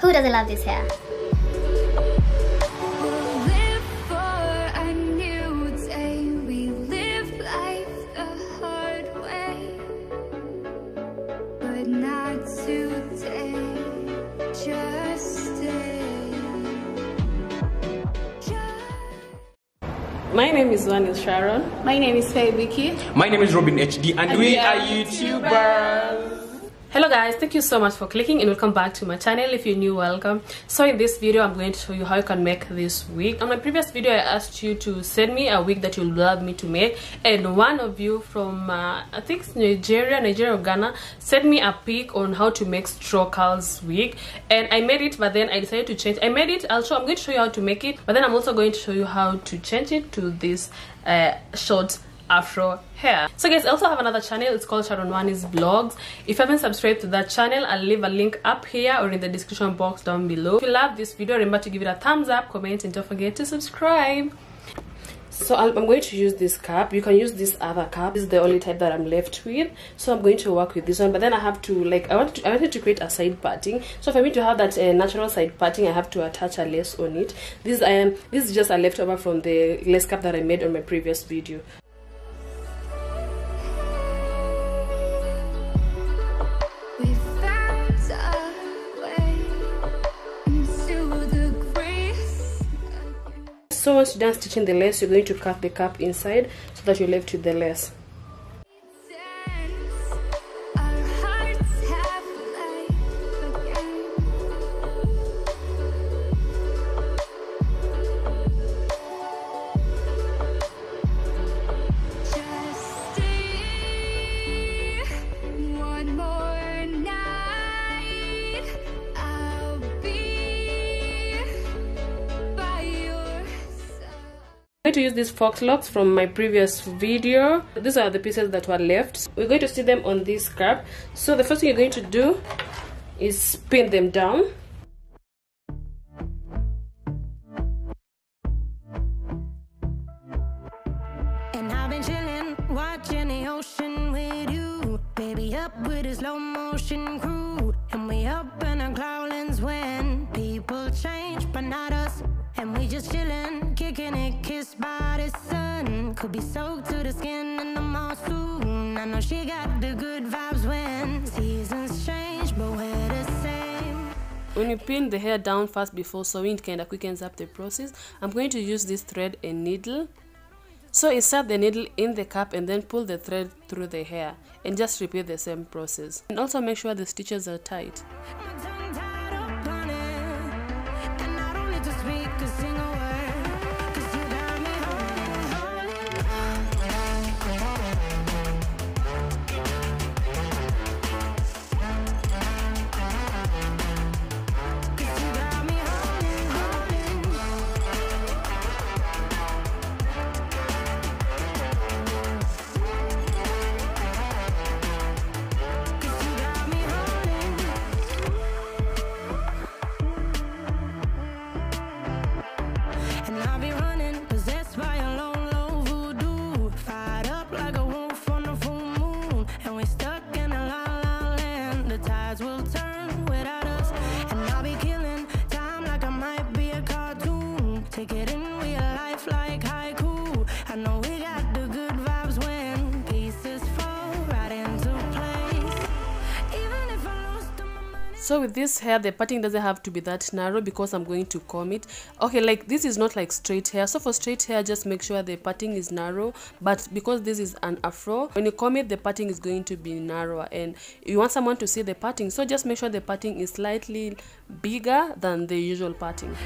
Who doesn't love this hair? Live for a new day. We live life the hard way, but not today. Just stay. My name is Waniz Sharon. My name is Faye Wiki. My name is Robin HD and, And we, we are are YouTubers. Hello guys, thank you so much for clicking and welcome back to my channel. If you're new, welcome. So in this video, I'm going to show you how you can make this wig. On my previous video, I asked you to send me a wig that you love me to make. And one of you from, uh, I think Nigeria, Nigeria or Ghana, sent me a pic on how to make straw curls wig. And I made it, but then I decided to change. I made it, I'll show, I'm going to show you how to make it. But then I'm also going to show you how to change it to this uh, short afro hair. So guys i also have another channel. It's called sharon waniz vlogs. If you haven't subscribed to that channel i'll leave a link up here or in the description box down below. If you love this video remember to give it a thumbs up comment and don't forget to subscribe. So I'm going to use this cup you can use this other cup this is the only type that i'm left with. So i'm going to work with this one. But then i have to like i want to i wanted to create a side parting. So for me to have that uh, natural side parting i have to attach a lace on it. This I um this is just a leftover from the lace cap that i made on my previous video so once you're done stitching the lace you're going to cut the cap inside so that you're left with the lace going to use these faux locs from my previous video. These are the pieces that were left. We're going to stitch them on this scrap. So the first thing you're going to do is pin them down Could be soaked to the skin in the mall soon. I know she got the good vibes when seasons change, but we're the same. when you pin the hair down first before sewing it kind of quickens up the process i'm going to use this thread and needle so insert the needle in the cap and then pull the thread through the hair and just repeat the same process and also make sure the stitches are tight so with this hair the parting doesn't have to be that narrow because i'm going to comb it. Okay like this is not like straight hair. So for straight hair just make sure the parting is narrow. But because this is an afro when you comb it the parting is going to be narrower. And you want someone to see the parting so just make sure the parting is slightly bigger than the usual parting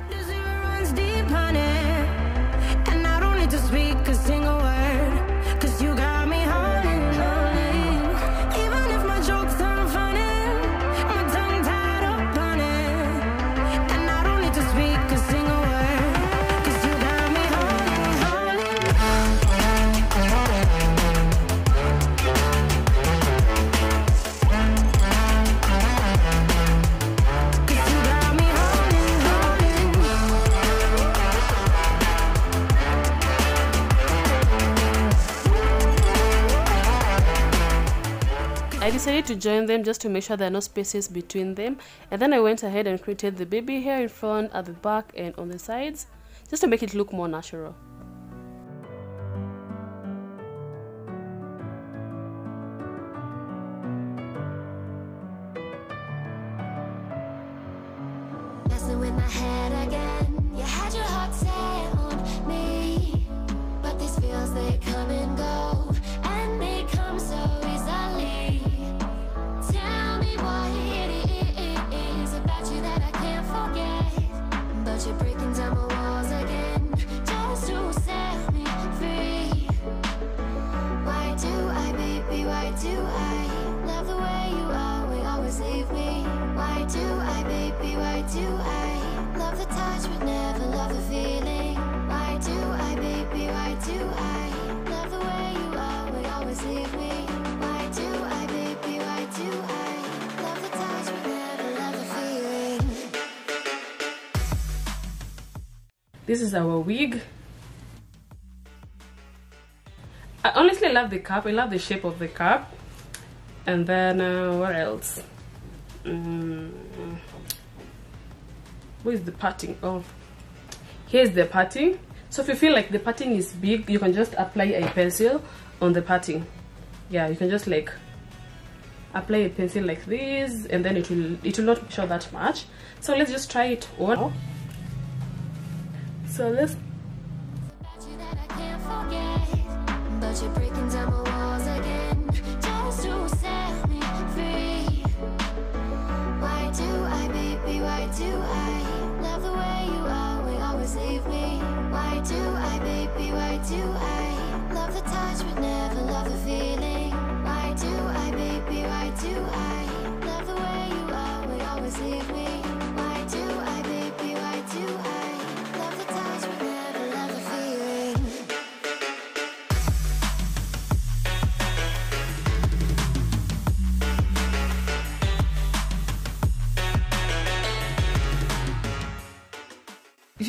decided to join them just to make sure there are no spaces between them and then I went ahead and created the baby hair in front at the back and on the sides just to make it look more natural. Why do I love the touch but never love the feeling? Why do I, baby? Why do I love the way you are? Always leave me. Why do I, baby? Why do I love the touch but never love the feeling? this is our wig I honestly love the cap I love the shape of the cap and then uh, what else mm. Where is the parting oh here's the parting. So if you feel like the parting is big you can just apply a pencil on the parting. Yeah you can just like apply a pencil like this and then it will it will not show that much. So let's just try it on. So let's about you do I, love the touch but never love the feeling? Why do I, baby? Why do I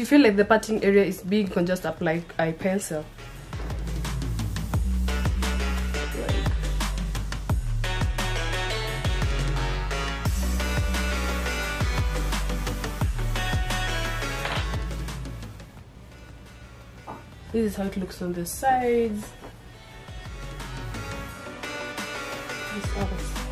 you feel like the parting area is big you can just apply a pencil? This is how it looks on the sides. This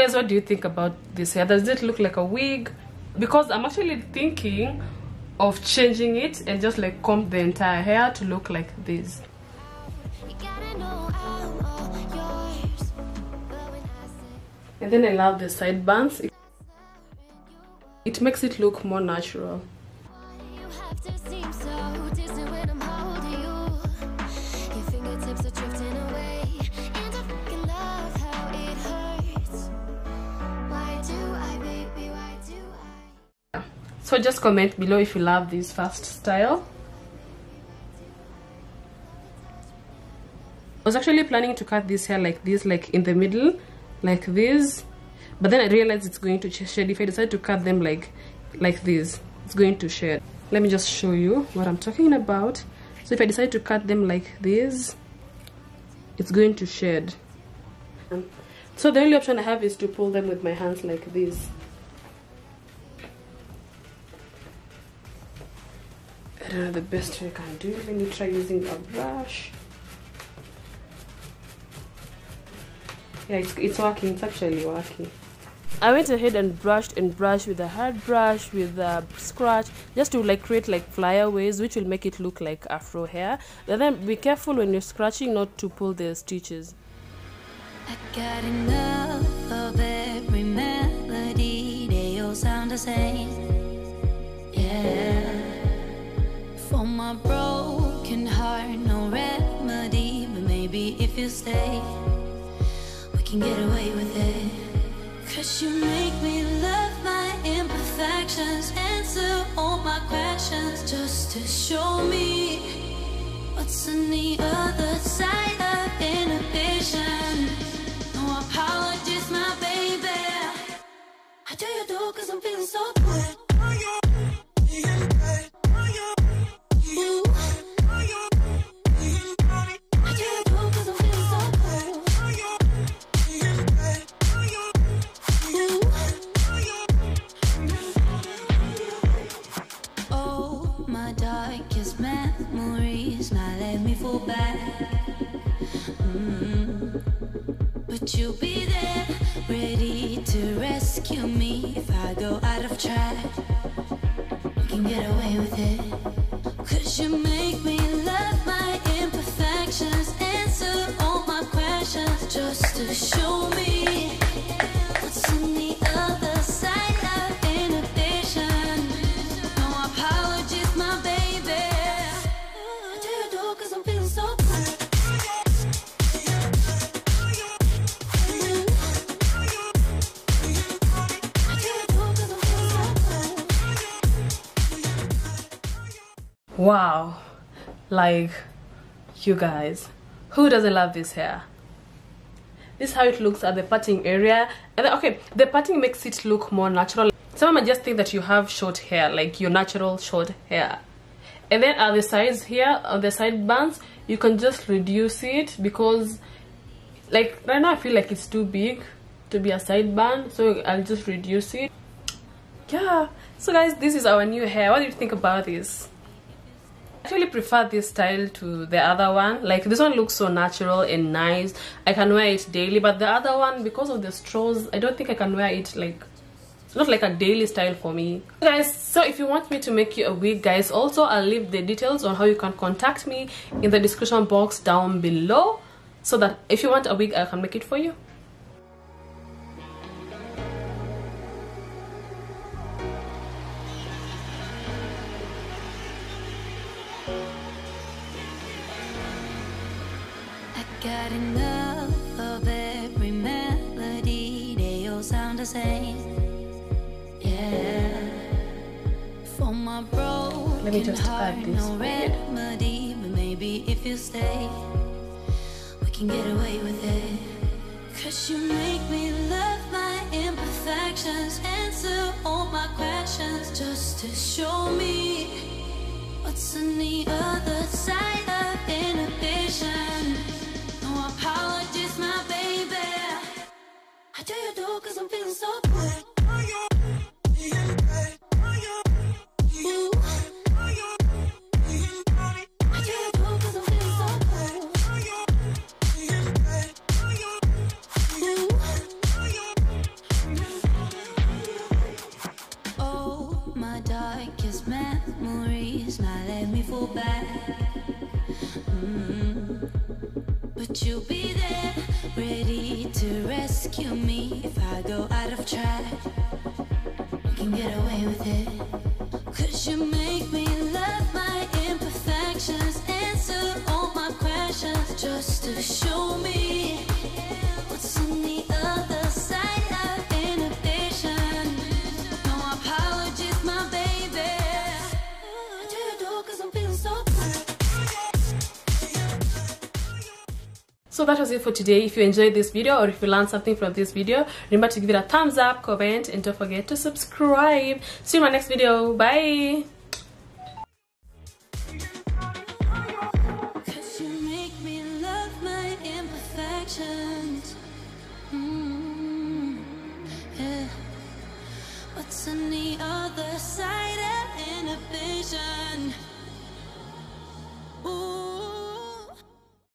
guys, what do you think about this hair? Does it look like a wig? Because I'm actually thinking of changing it and just like comb the entire hair to look like this. And then I love the side bands. It, it makes it look more natural. So just comment below if you love this fast style. I was actually planning to cut this hair like this, like in the middle, like this. But then I realized it's going to shed. If I decide to cut them like, like this, it's going to shed. Let me just show you what I'm talking about. So if I decide to cut them like this, it's going to shed. So the only option I have is to pull them with my hands like this. Know the best way I can do. Let me try using a brush. Yeah, it's, it's working. It's actually working. I went ahead and brushed and brushed with a hard brush with a scratch just to like create like flyaways which will make it look like afro hair. But then be careful when you're scratching not to pull the stitches. I got enough of every melody. They all sound the same. Yeah. For my broken heart, no remedy. But maybe if you stay, we can get away with it. Cause you make me love my imperfections, answer all my questions, just to show me what's on the other side of inhibition. No apologies, my baby. How do you do? Cause I'm feeling so wow. Like you guys who doesn't love this hair? This is how it looks at the parting area. And then, okay the parting makes it look more natural. Some of might just think that you have short hair like your natural short hair. And then at the sides here on the side bands you can just reduce it because like right now i feel like it's too big to be a side band so i'll just reduce it. Yeah. So guys this is our new hair. What do you think about this actually prefer this style to the other one. Like this one looks so natural and nice. I can wear it daily but the other one because of the straws i don't think i can wear it like not like a daily style for me. Guys so if you want me to make you a wig guys also i'll leave the details on how you can contact me in the description box down below so that if you want a wig i can make it for you Let me just add this no remedy, but maybe if you stay, we can get away with it. Cause you make me love my imperfections, answer all my questions, just to show me what's on the other side of inhibition. No apologies, my baby. I do you cause I'm feeling so good. Get away with it. Cause you so that was it for today. If you enjoyed this video or if you learned something from this video remember to give it a thumbs up comment and don't forget to subscribe. See you in my next video. Bye. Mm-hmm. On the other side?